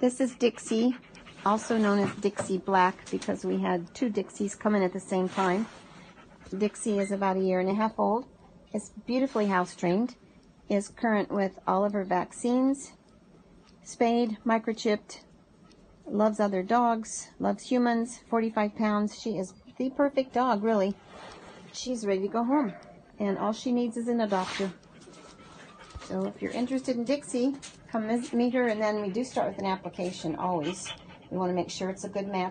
This is Dixie, also known as Dixie Black because we had two Dixies coming at the same time. Dixie is about a year and a half old, is beautifully house trained, is current with all of her vaccines, spayed, microchipped, loves other dogs, loves humans, 45 pounds. She is the perfect dog, really. She's ready to go home, and all she needs is an adopter. So if you're interested in Dixie, come meet her, and then we do start with an application always. We want to make sure it's a good match.